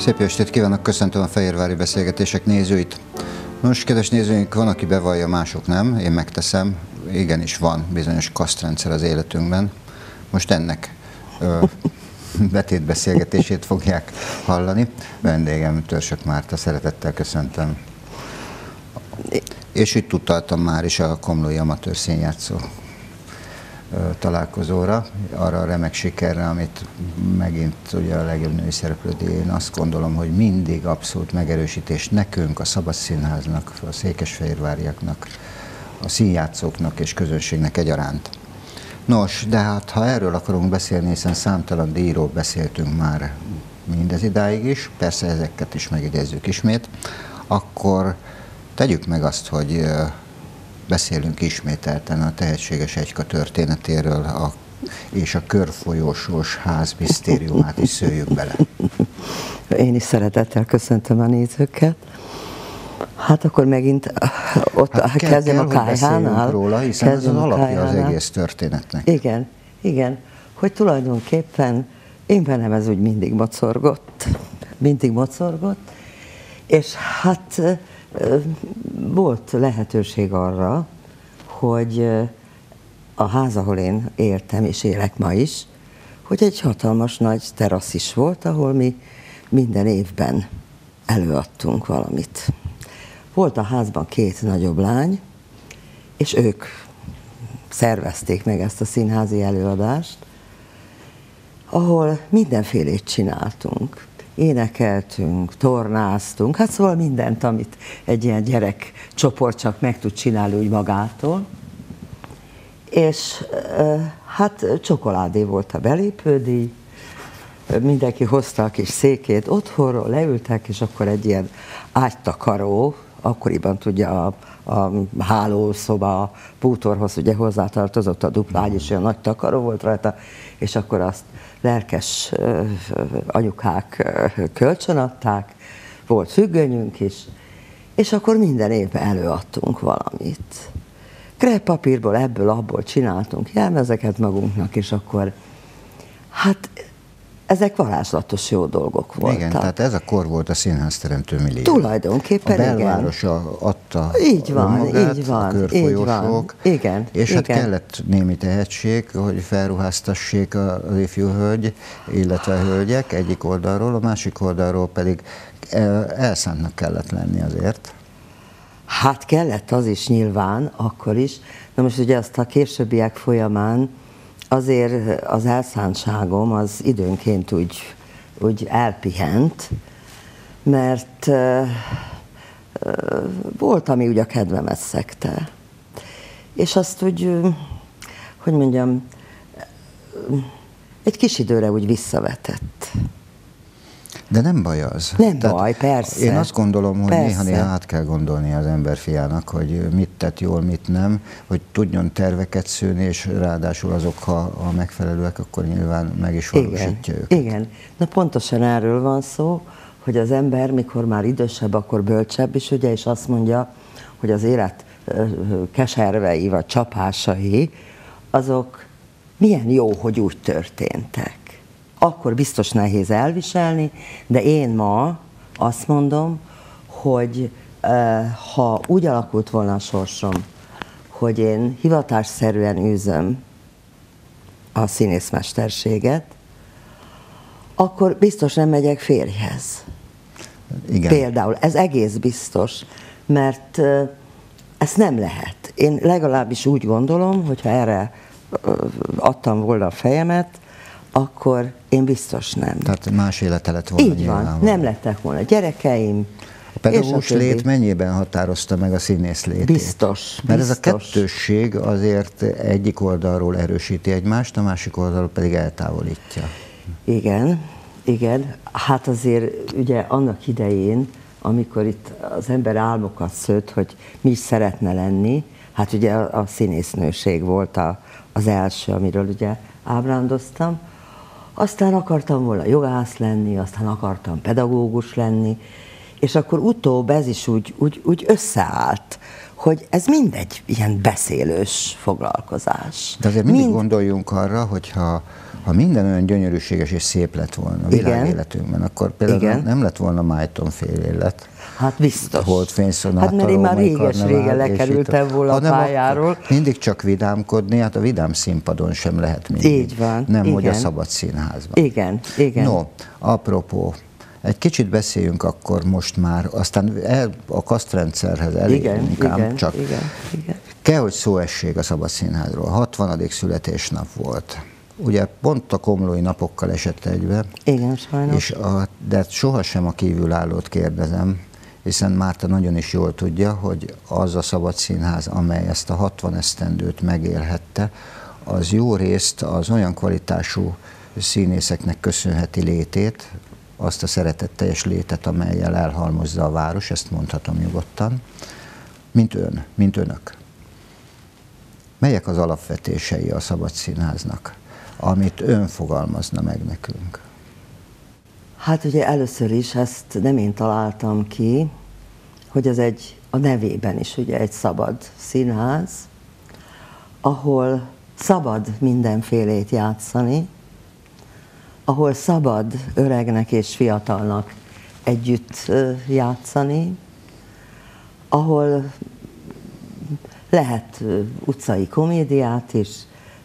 Szép estét kívánok, köszöntöm a Fehérvári Beszélgetések nézőit. Nos, kedves nézőink, van, aki bevallja, mások nem, én megteszem. Igenis van bizonyos kasztrendszer az életünkben. Most ennek ö, betétbeszélgetését fogják hallani. Vendégem Törsök Márta, szeretettel köszöntöm. És itt utaltam már is a Komlói Amatőr Színjátszó találkozóra, arra a remek sikerre, amit megint ugye a legjobb női szereplő, én azt gondolom, hogy mindig abszolút megerősítés nekünk, a Szabad Színháznak, a Székesfehérváriaknak, a színjátszóknak és közönségnek egyaránt. Nos, de hát ha erről akarunk beszélni, hiszen számtalan díjról beszéltünk már mindez idáig is, persze ezeket is megidézzük ismét, akkor tegyük meg azt, hogy beszélünk ismételten a tehetséges egyka történetéről, a, és a körfolyósós ház misztériumát is szőjük bele. Én is szeretettel köszöntöm a nézőket. Hát akkor megint ott hát kell, kezdem kell, a kájhánál. róla, hiszen ez az alapja az egész történetnek. Igen, igen, hogy tulajdonképpen én bennem ez úgy mindig mocorgott, mindig mocorgott, és hát volt lehetőség arra, hogy a ház, ahol én éltem és élek ma is, hogy egy hatalmas nagy terasz is volt, ahol mi minden évben előadtunk valamit. Volt a házban két nagyobb lány, és ők szervezték meg ezt a színházi előadást, ahol mindenfélét csináltunk énekeltünk, tornáztunk, hát szóval mindent, amit egy ilyen gyerek csoport csak meg tud csinálni úgy magától. És hát csokoládé volt a belépődíj, mindenki hozta a kis székét otthonról, leültek, és akkor egy ilyen ágytakaró, akkoriban tudja a, a hálószoba, bútorhoz ugye hozzátartozott a dupla ágy, és olyan nagy takaró volt rajta, és akkor azt lelkes anyukák kölcsönadták, volt függönyünk is, és akkor minden évben előadtunk valamit. Kreppapírból, ebből, abból csináltunk jelmezeket magunknak, és akkor hát ezek varázslatos jó dolgok voltak. Igen, tehát ez a kor volt a színház teremtő millió. Tulajdonképpen, a belváros igen. adta így van, magát, így van, a körfolyósok, igen, és igen. hát kellett némi tehetség, hogy felruháztassék az ifjú hölgy, illetve a hölgyek egyik oldalról, a másik oldalról pedig elszántnak kellett lenni azért. Hát kellett az is nyilván, akkor is. Na most ugye azt a későbbiek folyamán azért az elszántságom az időnként úgy, úgy elpihent, mert volt, ami úgy a kedvemet szekte. És azt úgy, hogy mondjam, egy kis időre úgy visszavetett. De nem baj az. Nem Tehát baj, persze. Én azt gondolom, hogy néha-néha át kell gondolni az ember fiának, hogy mit tett jól, mit nem, hogy tudjon terveket szőni, és ráadásul azok, ha, ha megfelelőek, akkor nyilván meg is valósítja igen, őket. Igen, na pontosan erről van szó, hogy az ember, mikor már idősebb, akkor bölcsebb is, ugye, és azt mondja, hogy az élet keservei vagy csapásai, azok milyen jó, hogy úgy történtek akkor biztos nehéz elviselni, de én ma azt mondom, hogy ha úgy alakult volna a sorsom, hogy én hivatásszerűen űzöm a színészmesterséget, akkor biztos nem megyek férjhez. Igen. Például, ez egész biztos, mert ezt nem lehet. Én legalábbis úgy gondolom, hogyha erre adtam volna a fejemet, akkor én biztos nem. Tehát más élete lett volna Így van, nem lettek volna gyerekeim, a pedagógus lét mennyiben határozta meg a színész létét? Biztos. Mert biztos. ez a kettősség azért egyik oldalról erősíti egymást, a másik oldalról pedig eltávolítja. Igen, igen. Hát azért ugye annak idején, amikor itt az ember álmokat szőtt, hogy mi is szeretne lenni, hát ugye a, a színésznőség volt a, az első, amiről ugye ábrándoztam, aztán akartam volna jogász lenni, aztán akartam pedagógus lenni, És akkor utóbb ez is úgy, úgy, úgy összeállt, hogy ez mindegy ilyen beszélős foglalkozás. De azért mindig Mind... gondoljunk arra, hogyha ha minden olyan gyönyörűséges és szép lett volna a világ életünkben, akkor például Igen. nem lett volna Májton fél élet. Hát biztos. Holdfényszonáta, Hát mert én már réges-régen lekerültem volna a pályáról. Mindig csak vidámkodni, hát a vidám színpadon sem lehet mindig. Így van. Nem, igen. hogy a szabad színházban. Igen, igen. No, apropó, egy kicsit beszéljünk akkor most már, aztán el, a kasztrendszerhez elérünk igen, igen, csak igen, igen. kell, hogy szó essék a Szabad Színházról. 60. születésnap volt. Ugye pont a komlói napokkal esett egybe. Igen, sajnos. És a, de sohasem a kívülállót kérdezem, hiszen Márta nagyon is jól tudja, hogy az a Szabad Színház, amely ezt a 60 esztendőt megélhette, az jó részt az olyan kvalitású színészeknek köszönheti létét, azt a szeretetteljes létet, amelyel elhalmozza a város, ezt mondhatom nyugodtan, mint ön, mint önök. Melyek az alapvetései a Szabad Színháznak, amit ön fogalmazna meg nekünk? Hát ugye először is ezt nem én találtam ki, hogy ez egy, a nevében is ugye egy szabad színház, ahol szabad mindenfélét játszani, ahol szabad öregnek és fiatalnak együtt játszani, ahol lehet utcai komédiát is,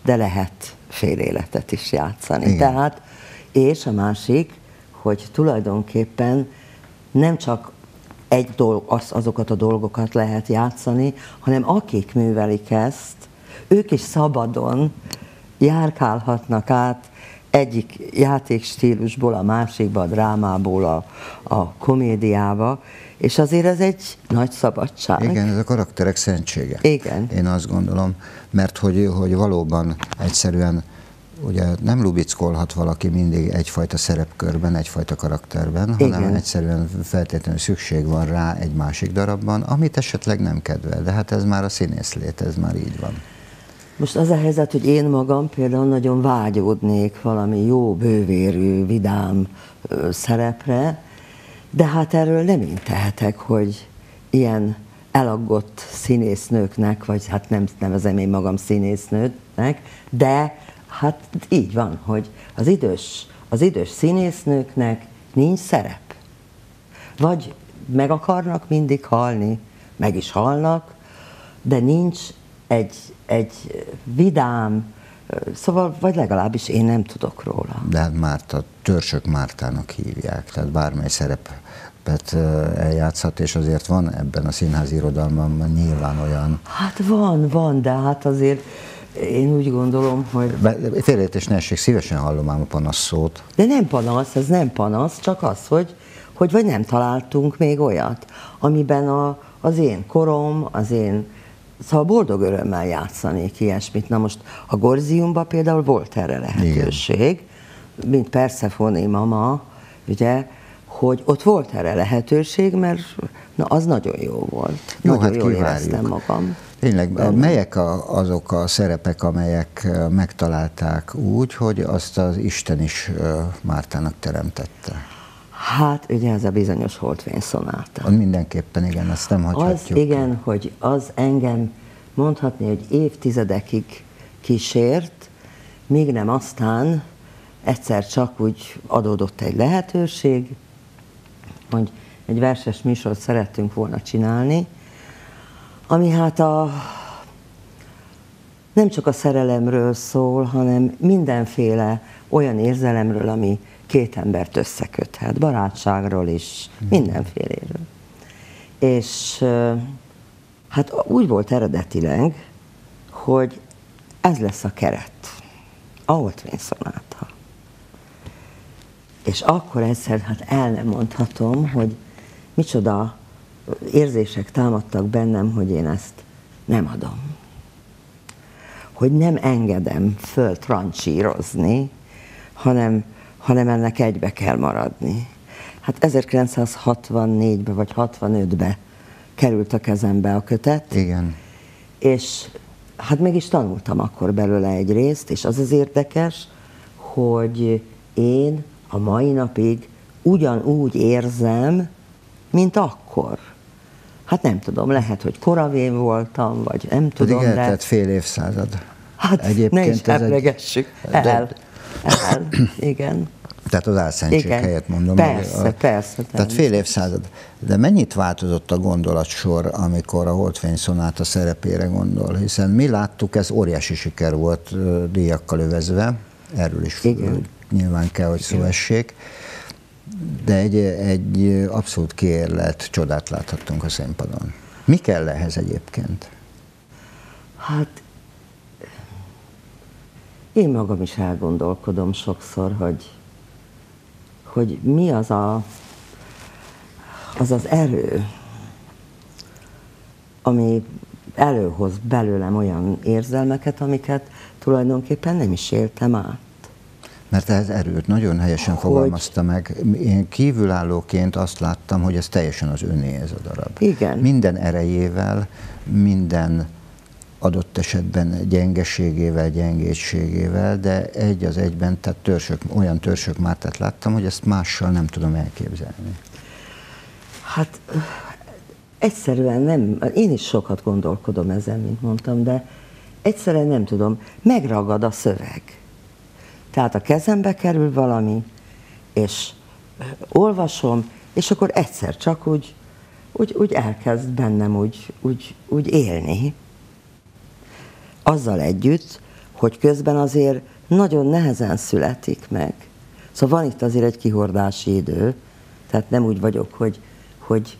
de lehet fél életet is játszani. Igen. Tehát, és a másik, hogy tulajdonképpen nem csak egy dolg, az, azokat a dolgokat lehet játszani, hanem akik művelik ezt, ők is szabadon járkálhatnak át egyik játékstílusból a másikba, a drámából a, a komédiába, és azért ez egy nagy szabadság. Igen, ez a karakterek szentsége. Igen. Én azt gondolom, mert hogy, hogy valóban egyszerűen ugye nem lubickolhat valaki mindig egyfajta szerepkörben, egyfajta karakterben, Igen. hanem egyszerűen feltétlenül szükség van rá egy másik darabban, amit esetleg nem kedvel. De hát ez már a színészlét, ez már így van. Most az a helyzet, hogy én magam például nagyon vágyódnék valami jó, bővérű, vidám ö, szerepre, de hát erről nem én tehetek, hogy ilyen elaggott színésznőknek, vagy hát nem nevezem én magam színésznőnek, de hát így van, hogy az idős, az idős színésznőknek nincs szerep. Vagy meg akarnak mindig halni, meg is halnak, de nincs egy, egy vidám, szóval, vagy legalábbis én nem tudok róla. De hát Márta, Törsök Mártának hívják, tehát bármely szerepet eljátszhat, és azért van ebben a színházi irodalomban nyilván olyan... Hát van, van, de hát azért én úgy gondolom, hogy... Félreértés ne essék, szívesen hallom ám a panasz szót. De nem panasz, ez nem panasz, csak az, hogy, hogy vagy nem találtunk még olyat, amiben a, az én korom, az én Szóval boldog örömmel játszanék ilyesmit. Na most a Gorziumban például volt erre lehetőség, Igen. mint Persephone mama, ugye, hogy ott volt erre lehetőség, mert na, az nagyon jó volt. Jó, nagyon hát jól éreztem magam. Tényleg, melyek a, azok a szerepek, amelyek megtalálták úgy, hogy azt az Isten is Mártának teremtette? Hát ugye ez a bizonyos holdfény szonáta. Mindenképpen igen, azt nem hagyhatjuk. Az igen, hogy az engem mondhatni, hogy évtizedekig kísért, míg nem aztán egyszer csak úgy adódott egy lehetőség, hogy egy verses műsort szerettünk volna csinálni, ami hát a, nem csak a szerelemről szól, hanem mindenféle olyan érzelemről, ami két embert összeköthet, barátságról is, mm. mindenféléről. És hát úgy volt eredetileg, hogy ez lesz a keret, a Oltvén szonáta. És akkor egyszer, hát el nem mondhatom, hogy micsoda érzések támadtak bennem, hogy én ezt nem adom. Hogy nem engedem föl trancsírozni, hanem, hanem ennek egybe kell maradni. Hát 1964-ben vagy 65-ben került a kezembe a kötet. Igen. És hát meg is tanultam akkor belőle egy részt, és az az érdekes, hogy én a mai napig ugyanúgy érzem, mint akkor. Hát nem tudom, lehet, hogy koravén voltam, vagy nem tudom, Pedig de... eltelt fél évszázad. Hát ne is emlegessük. El, el, igen. Tehát az álszentség Igen. helyett mondom. Persze, a, persze, Tehát fél évszázad. De mennyit változott a gondolatsor, amikor a Holdfény szonáta szerepére gondol? Hiszen mi láttuk, ez óriási siker volt díjakkal övezve, erről is Igen. nyilván kell, hogy szó essék. De egy, egy abszolút kiérlet csodát láthattunk a színpadon. Mi kell ehhez egyébként? Hát én magam is elgondolkodom sokszor, hogy, hogy mi az a, az az erő, ami előhoz belőlem olyan érzelmeket, amiket tulajdonképpen nem is éltem át. Mert ez erőt nagyon helyesen Hogy- fogalmazta meg. Én kívülállóként azt láttam, hogy ez teljesen az öné ez a darab. Igen. Minden erejével, minden adott esetben gyengeségével, gyengétségével, de egy az egyben, tehát törsök, olyan törsök Mártát láttam, hogy ezt mással nem tudom elképzelni. Hát egyszerűen nem, én is sokat gondolkodom ezen, mint mondtam, de egyszerűen nem tudom, megragad a szöveg. Tehát a kezembe kerül valami, és olvasom, és akkor egyszer csak úgy, úgy, úgy elkezd bennem úgy, úgy, úgy élni. Azzal együtt, hogy közben azért nagyon nehezen születik meg. Szóval van itt azért egy kihordási idő, tehát nem úgy vagyok, hogy, hogy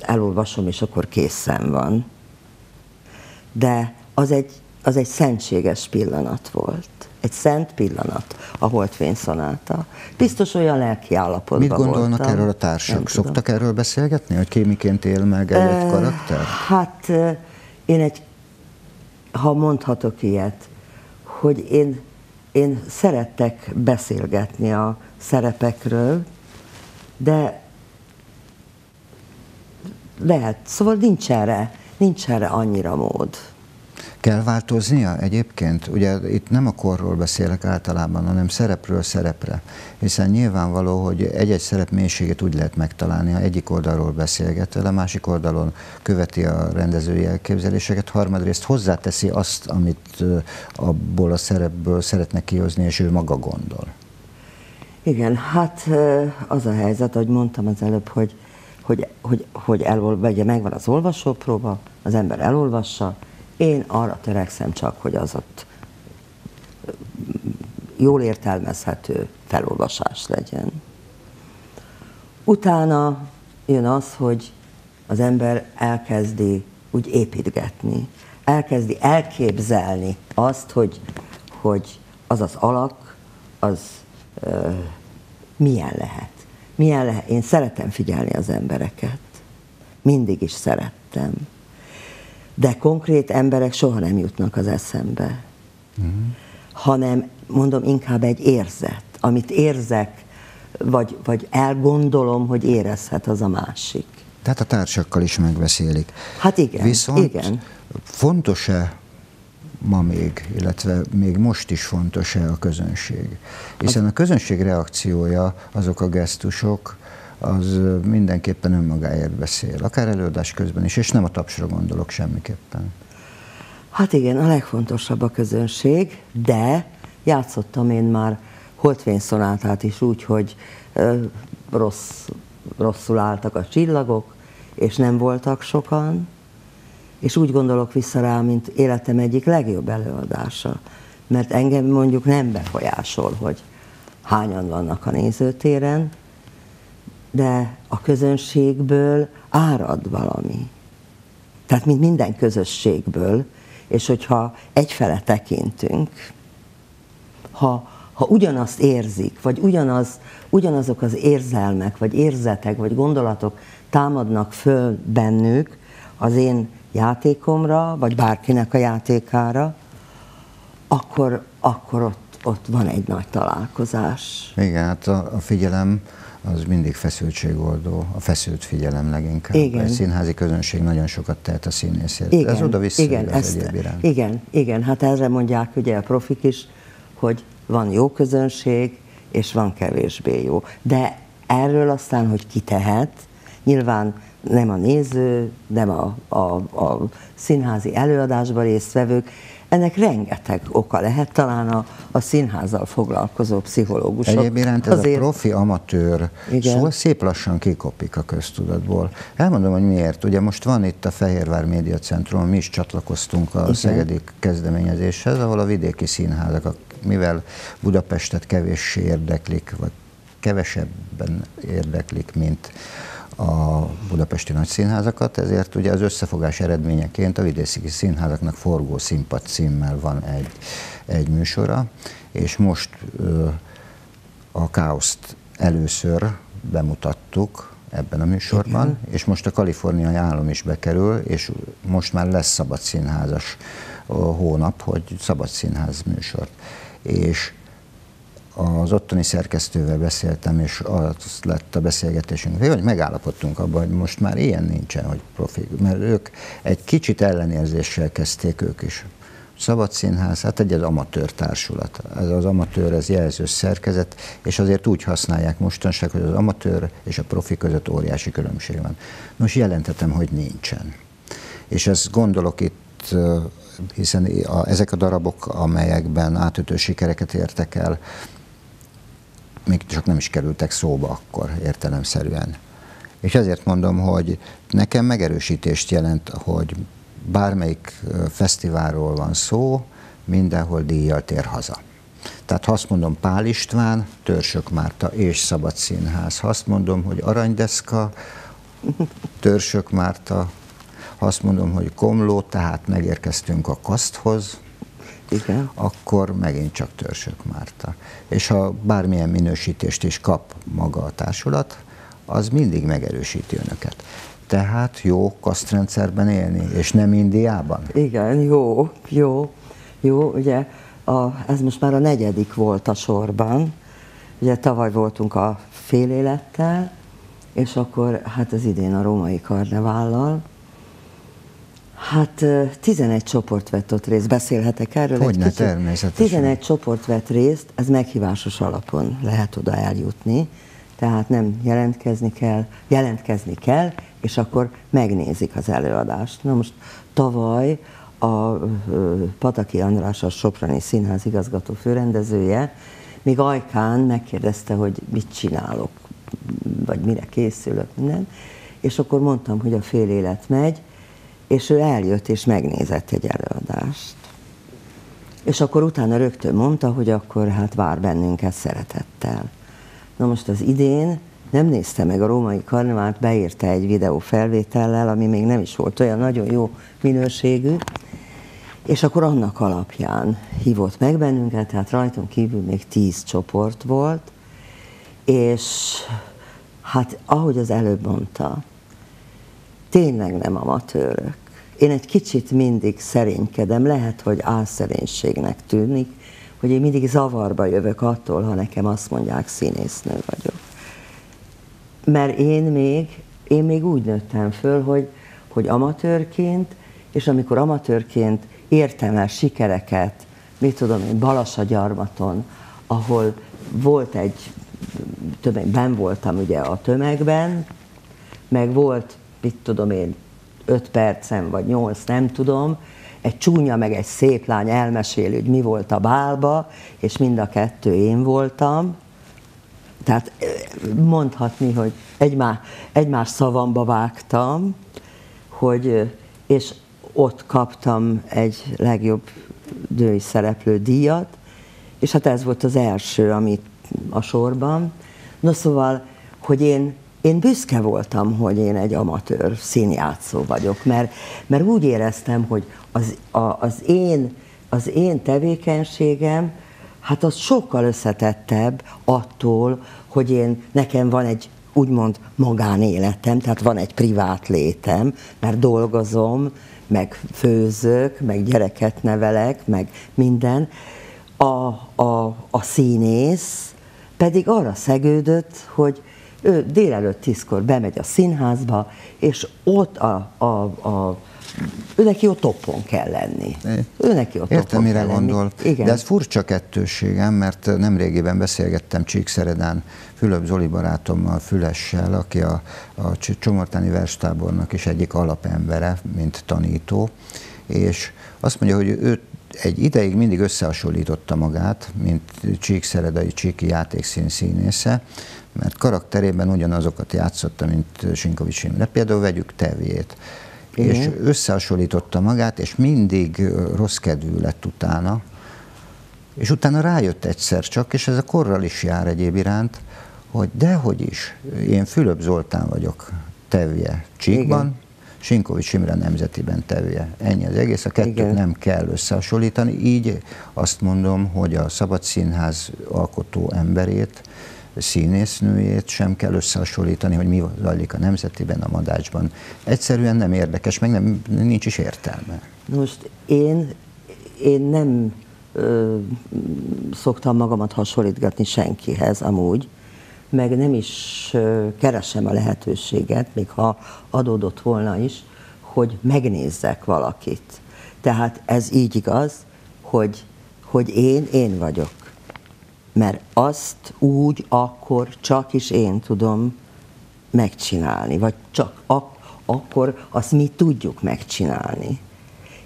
elolvasom, és akkor készen van. De az egy, az egy szentséges pillanat volt. Egy szent pillanat, a Holdfény szonáta. Biztos olyan lelki állapotban Mit gondolnak voltam. erről a társak? Nem tudom. Szoktak erről beszélgetni, hogy ki miként él meg egy karakter? Hát én egy, ha mondhatok ilyet, hogy én, én szerettek beszélgetni a szerepekről, de lehet, szóval nincs erre, nincs erre annyira mód. Kell változnia egyébként? Ugye itt nem a korról beszélek általában, hanem szerepről szerepre. Hiszen nyilvánvaló, hogy egy-egy szerep mélységét úgy lehet megtalálni, ha egyik oldalról beszélget vele, másik oldalon követi a rendezői elképzeléseket, harmadrészt hozzáteszi azt, amit abból a szerepből szeretne kihozni, és ő maga gondol. Igen, hát az a helyzet, ahogy mondtam az előbb, hogy, hogy, hogy, hogy elol, ugye megvan az olvasópróba, az ember elolvassa, én arra törekszem csak, hogy az ott jól értelmezhető felolvasás legyen. Utána jön az, hogy az ember elkezdi úgy építgetni, elkezdi elképzelni azt, hogy, hogy az az alak, az ö, milyen lehet. Milyen lehet. Én szeretem figyelni az embereket. Mindig is szerettem. De konkrét emberek soha nem jutnak az eszembe. Hanem, mondom, inkább egy érzet. Amit érzek, vagy, vagy elgondolom, hogy érezhet az a másik. Tehát a társakkal is megbeszélik. Hát igen, Viszont igen. fontos-e ma még, illetve még most is fontos-e a közönség? Hiszen a közönség reakciója, azok a gesztusok, az mindenképpen önmagáért beszél, akár előadás közben is, és nem a tapsra gondolok semmiképpen. Hát igen, a legfontosabb a közönség, de játszottam én már Holdfény szonátát is úgy, hogy ö, rossz, rosszul álltak a csillagok, és nem voltak sokan, és úgy gondolok vissza rá, mint életem egyik legjobb előadása. Mert engem mondjuk nem befolyásol, hogy hányan vannak a nézőtéren, de a közönségből árad valami. Tehát, mint minden közösségből, és hogyha egyfele tekintünk, ha, ha ugyanazt érzik, vagy ugyanaz, ugyanazok az érzelmek, vagy érzetek, vagy gondolatok támadnak föl bennük az én játékomra, vagy bárkinek a játékára, akkor, akkor ott, ott van egy nagy találkozás. Igen, hát a, a figyelem az mindig feszültségoldó, a feszült figyelem leginkább. Igen. Egy színházi közönség nagyon sokat tehet a színészért. Ez oda-vissza igen, ezt, egyéb iránt. igen, igen, hát erre mondják ugye a profik is, hogy van jó közönség, és van kevésbé jó. De erről aztán, hogy ki tehet, nyilván nem a néző, nem a, a, a színházi előadásban résztvevők, ennek rengeteg oka lehet, talán a, a színházzal foglalkozó pszichológusok. Egyéb iránt ez azért... a profi amatőr Igen. szóval szép lassan kikopik a köztudatból. Elmondom, hogy miért. Ugye most van itt a Fehérvár Média Centrum, mi is csatlakoztunk a Igen. Szegedi kezdeményezéshez, ahol a vidéki színházak, mivel Budapestet kevéssé érdeklik, vagy kevesebben érdeklik, mint a budapesti nagyszínházakat, ezért ugye az összefogás eredményeként a vidéki színházaknak Forgó Színpad címmel van egy, egy műsora, és most ö, a káoszt először bemutattuk ebben a műsorban, Igen. és most a kaliforniai állam is bekerül, és most már lesz szabadszínházas hónap, hogy szabadszínház műsort. És az ottani szerkesztővel beszéltem, és az lett a beszélgetésünk, hogy megállapodtunk abban, hogy most már ilyen nincsen, hogy profi, mert ők egy kicsit ellenérzéssel kezdték ők is. Szabad Színház, hát egy az amatőr társulat. Ez az amatőr, ez jelző szerkezet, és azért úgy használják mostanság, hogy az amatőr és a profi között óriási különbség van. Most jelentetem, hogy nincsen. És ezt gondolok itt hiszen a, ezek a darabok, amelyekben átütő sikereket értek el, még csak nem is kerültek szóba akkor értelemszerűen. És ezért mondom, hogy nekem megerősítést jelent, hogy bármelyik fesztiválról van szó, mindenhol díjjal tér haza. Tehát azt mondom Pál István, Törsök Márta és Szabad Színház, azt mondom, hogy Aranydeszka, Törsök Márta, azt mondom, hogy Komló, tehát megérkeztünk a kaszthoz, igen. akkor megint csak Törsök Márta. És ha bármilyen minősítést is kap maga a társulat, az mindig megerősíti önöket. Tehát jó kasztrendszerben élni, és nem Indiában? Igen, jó, jó, jó. Ugye a, ez most már a negyedik volt a sorban. Ugye tavaly voltunk a fél élettel, és akkor hát az idén a római karnevállal, Hát 11 csoport vett ott részt, beszélhetek erről Hogyne, egy természetesen. 11 csoport vett részt, ez meghívásos alapon lehet oda eljutni, tehát nem jelentkezni kell, jelentkezni kell, és akkor megnézik az előadást. Na most tavaly a Pataki András, a Soprani Színház igazgató főrendezője, még ajkán megkérdezte, hogy mit csinálok, vagy mire készülök, minden, és akkor mondtam, hogy a fél élet megy, és ő eljött és megnézett egy előadást. És akkor utána rögtön mondta, hogy akkor hát vár bennünket szeretettel. Na most az idén nem nézte meg a római karnevált, beírta egy videó felvétellel, ami még nem is volt olyan nagyon jó minőségű, és akkor annak alapján hívott meg bennünket, tehát rajtunk kívül még tíz csoport volt, és hát ahogy az előbb mondta, tényleg nem amatőrök. Én egy kicsit mindig szerénykedem, lehet, hogy álszerénységnek tűnik, hogy én mindig zavarba jövök attól, ha nekem azt mondják, színésznő vagyok. Mert én még, én még úgy nőttem föl, hogy, hogy amatőrként, és amikor amatőrként értem el sikereket, mit tudom én, Balasagyarmaton, ahol volt egy tömeg, ben voltam ugye a tömegben, meg volt mit tudom én, öt percen vagy nyolc, nem tudom, egy csúnya meg egy szép lány elmesél, hogy mi volt a bálba, és mind a kettő én voltam. Tehát mondhatni, hogy egymás, egymás szavamba vágtam, hogy, és ott kaptam egy legjobb női szereplő díjat, és hát ez volt az első, amit a sorban. No szóval, hogy én én büszke voltam, hogy én egy amatőr színjátszó vagyok, mert, mert úgy éreztem, hogy az, a, az, én, az én tevékenységem, hát az sokkal összetettebb attól, hogy én, nekem van egy úgymond magánéletem, tehát van egy privát létem, mert dolgozom, meg főzök, meg gyereket nevelek, meg minden. A, a, a színész pedig arra szegődött, hogy, ő délelőtt tízkor bemegy a színházba, és ott a, a, a, ő neki ott toppon kell lenni. Ő neki ott Értem, mire kell gondol. Lenni. Igen. De ez furcsa kettőségem, mert nemrégiben beszélgettem Csíkszeredán Fülöp Zoli barátommal, Fülessel, aki a, a Csomortáni verstábornak is egyik alapembere, mint tanító, és azt mondja, hogy ő egy ideig mindig összehasonlította magát, mint Csíkszeredai Csíki játékszín színésze, mert karakterében ugyanazokat játszotta, mint Sinkovics Imre. Például vegyük Tevjét. Igen. És összehasonlította magát, és mindig rossz kedvű lett utána. És utána rájött egyszer csak, és ez a korral is jár egyéb iránt, hogy dehogy is, én Fülöp Zoltán vagyok tevje Csíkban, Igen. Sinkovics Imre nemzetiben tevje. Ennyi az egész, a kettőt Igen. nem kell összehasonlítani. Így azt mondom, hogy a Szabad Színház alkotó emberét, színésznőjét sem kell összehasonlítani, hogy mi zajlik a nemzetiben, a madácsban. Egyszerűen nem érdekes, meg nem, nincs is értelme. Most én, én nem ö, szoktam magamat hasonlítgatni senkihez amúgy, meg nem is keresem a lehetőséget, még ha adódott volna is, hogy megnézzek valakit. Tehát ez így igaz, hogy, hogy én, én vagyok mert azt úgy akkor csak is én tudom megcsinálni, vagy csak ak- akkor azt mi tudjuk megcsinálni.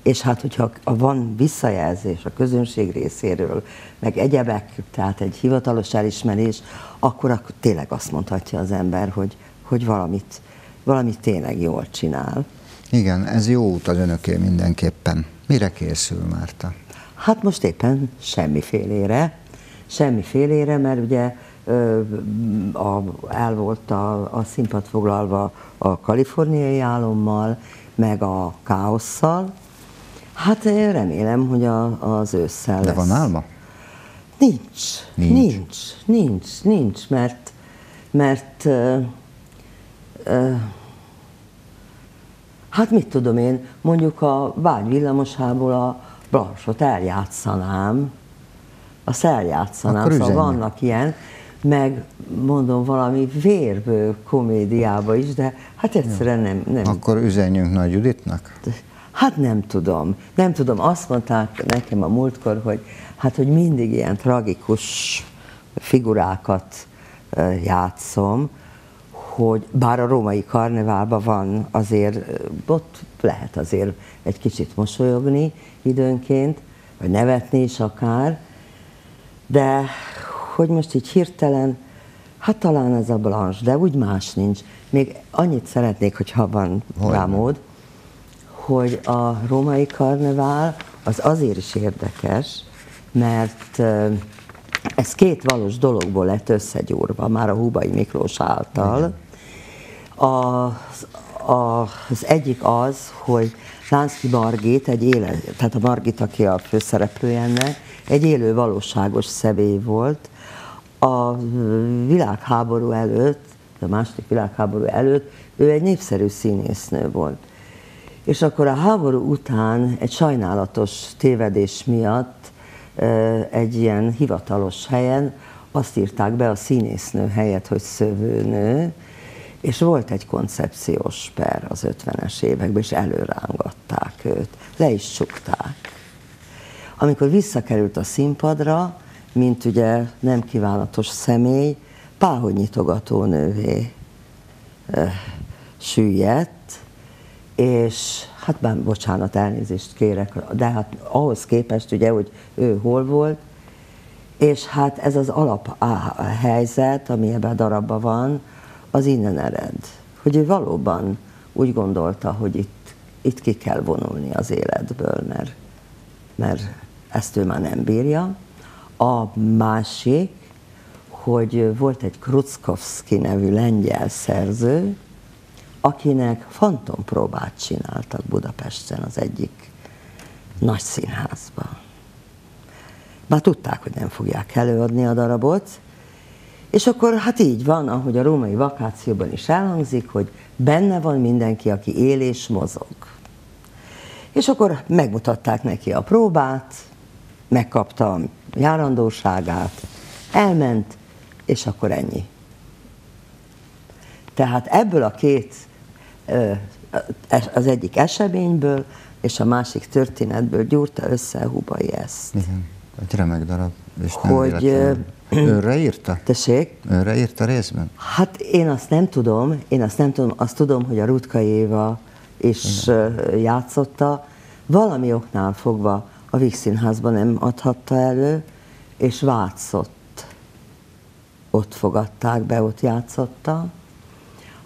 És hát, hogyha van visszajelzés a közönség részéről, meg egyebek, tehát egy hivatalos elismerés, akkor, akkor tényleg azt mondhatja az ember, hogy, hogy valamit, valamit tényleg jól csinál. Igen, ez jó út az önöké mindenképpen. Mire készül Márta? Hát most éppen semmifélére semmifélére, mert ugye a, el volt a, a színpad foglalva a kaliforniai álommal, meg a káosszal. Hát remélem, hogy a, az ősszel De lesz. van álma? Nincs, nincs, nincs, nincs, nincs mert, mert uh, uh, hát mit tudom én, mondjuk a Vágy villamosából a Blansot eljátszanám, azt eljátszanám, szóval vannak ilyen, meg mondom valami vérbő komédiába is, de hát egyszerűen nem. nem. Akkor üzenjünk Nagy Juditnak? Hát nem tudom. Nem tudom. Azt mondták nekem a múltkor, hogy hát, hogy mindig ilyen tragikus figurákat játszom, hogy bár a római karneválban van azért, ott lehet azért egy kicsit mosolyogni időnként, vagy nevetni is akár, de hogy most így hirtelen, hát talán ez a Blanche, de úgy más nincs. Még annyit szeretnék, hogyha van hogy rá mód, hogy a római karnevál az azért is érdekes, mert ez két valós dologból lett összegyúrva, már a Húbai Miklós által. Az, az egyik az, hogy Lánszki Margit, egy éle, tehát a Margit, aki a főszereplője ennek, egy élő valóságos személy volt. A világháború előtt, a második világháború előtt ő egy népszerű színésznő volt. És akkor a háború után egy sajnálatos tévedés miatt egy ilyen hivatalos helyen azt írták be a színésznő helyett, hogy szövőnő, és volt egy koncepciós per az 50-es években, és előrángatták őt, le is csukták. Amikor visszakerült a színpadra, mint ugye nem kívánatos személy, páhogynyitogató nővé süllyedt, és hát bár bocsánat, elnézést kérek, de hát ahhoz képest ugye, hogy ő hol volt, és hát ez az alap a helyzet, ami ebben a darabban van, az innen ered. Hogy ő valóban úgy gondolta, hogy itt, itt ki kell vonulni az életből, mert, mert ezt ő már nem bírja. A másik, hogy volt egy Kruczkowski nevű lengyel szerző, akinek fantompróbát csináltak Budapesten az egyik nagy színházban. Már tudták, hogy nem fogják előadni a darabot, és akkor hát így van, ahogy a római vakációban is elhangzik, hogy benne van mindenki, aki él és mozog. És akkor megmutatták neki a próbát, megkapta a járandóságát, elment, és akkor ennyi. Tehát ebből a két az egyik eseményből és a másik történetből gyúrta össze Hubai ezt. Igen, egy remek darab. És hogy, Őre írta? Tessék? Őre írta részben? Hát én azt nem tudom, én azt nem tudom, azt tudom, hogy a Rutka Éva is Igen. játszotta, valami oknál fogva a Víg Színházban nem adhatta elő, és Vátszott. Ott fogadták be, ott játszotta.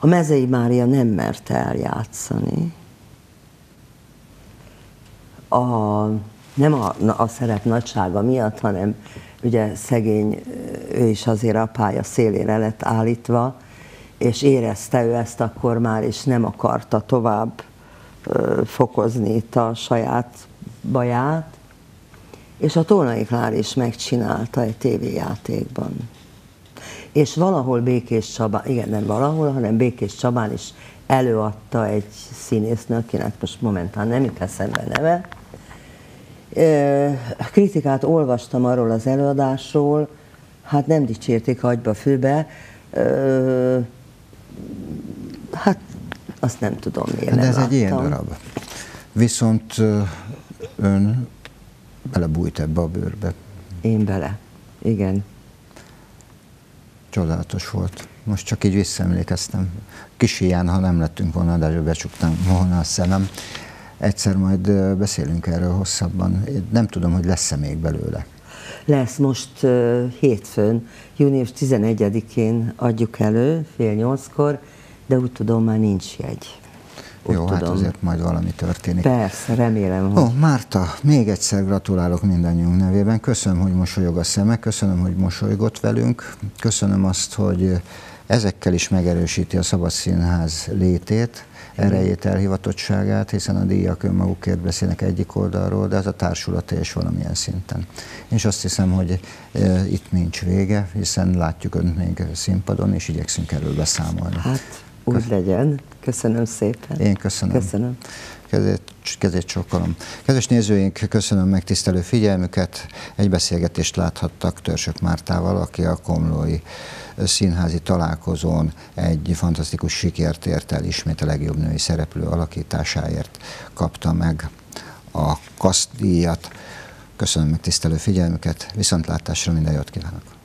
A Mezei Mária nem merte eljátszani. A, nem a, a szerep nagysága miatt, hanem ugye szegény, ő is azért a pálya szélére lett állítva, és érezte ő ezt akkor már, és nem akarta tovább fokozni itt a saját baját, és a Tolnai Klár is megcsinálta egy tévéjátékban. És valahol Békés Csabán, igen, nem valahol, hanem Békés Csabán is előadta egy színésznő, akinek most momentán nem jut eszembe neve. Kritikát olvastam arról az előadásról, hát nem dicsérték agyba főbe, hát azt nem tudom miért De ez láttam. egy ilyen darab. Viszont ön belebújt ebbe a bőrbe. Én bele, igen. Csodálatos volt. Most csak így visszaemlékeztem. Kis ilyen, ha nem lettünk volna, de becsuktam volna a szemem. Egyszer majd beszélünk erről hosszabban. Én nem tudom, hogy lesz-e még belőle. Lesz most hétfőn, június 11-én adjuk elő, fél nyolckor, de úgy tudom, már nincs jegy. Úgy Jó, hát tudom. hát azért majd valami történik. Persze, remélem, hogy... Ó, Márta, még egyszer gratulálok mindannyiunk nevében. Köszönöm, hogy mosolyog a szeme, köszönöm, hogy mosolygott velünk, köszönöm azt, hogy ezekkel is megerősíti a Szabad Színház létét, erejét, elhivatottságát, hiszen a díjak önmagukért beszélnek egyik oldalról, de ez a társulata is valamilyen szinten. És azt hiszem, hogy e, itt nincs vége, hiszen látjuk önt még színpadon, és igyekszünk erről beszámolni. Hát, úgy legyen. Köszönöm szépen. Én köszönöm. Köszönöm. Kezét, kezét csókolom. Kedves nézőink, köszönöm megtisztelő figyelmüket. Egy beszélgetést láthattak Törsök Mártával, aki a Komlói színházi találkozón egy fantasztikus sikert ért el, ismét a legjobb női szereplő alakításáért kapta meg a kasztdíjat. Köszönöm megtisztelő figyelmüket, viszontlátásra minden jót kívánok!